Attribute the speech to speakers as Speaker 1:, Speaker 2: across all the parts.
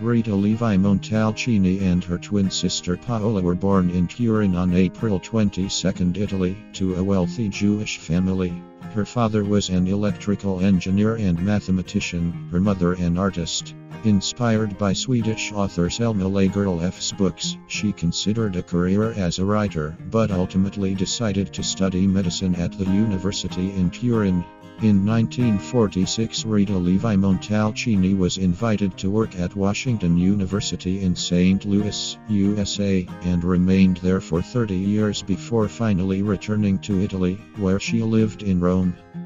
Speaker 1: Rita Levi Montalcini and her twin sister Paola were born in Turin on April 22, Italy, to a wealthy Jewish family. Her father was an electrical engineer and mathematician, her mother an artist. Inspired by Swedish author Selma Lagerlöf's books, she considered a career as a writer, but ultimately decided to study medicine at the university in Turin. In 1946 Rita Levi Montalcini was invited to work at Washington University in St. Louis, USA, and remained there for 30 years before finally returning to Italy, where she lived in Rome.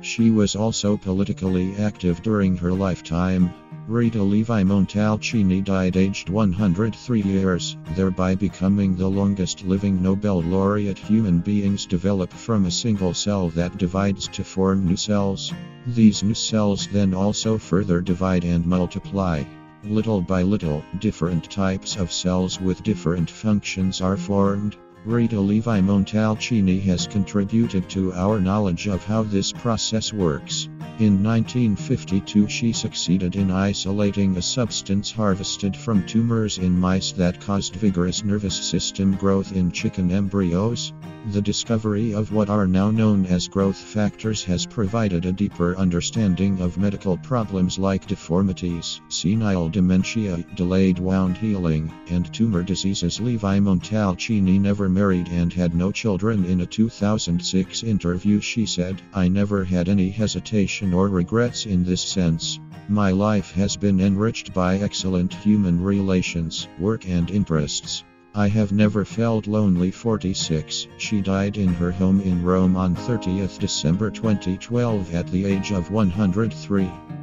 Speaker 1: She was also politically active during her lifetime. Rita Levi Montalcini died aged 103 years, thereby becoming the longest living Nobel laureate human beings develop from a single cell that divides to form new cells. These new cells then also further divide and multiply. Little by little, different types of cells with different functions are formed. Rita Levi Montalcini has contributed to our knowledge of how this process works. In 1952 she succeeded in isolating a substance harvested from tumors in mice that caused vigorous nervous system growth in chicken embryos. The discovery of what are now known as growth factors has provided a deeper understanding of medical problems like deformities, senile dementia, delayed wound healing, and tumor diseases. Levi Montalcini never married and had no children. In a 2006 interview, she said, I never had any hesitation or regrets in this sense. My life has been enriched by excellent human relations, work, and interests. I have never felt lonely. 46. She died in her home in Rome on 30th December 2012 at the age of 103.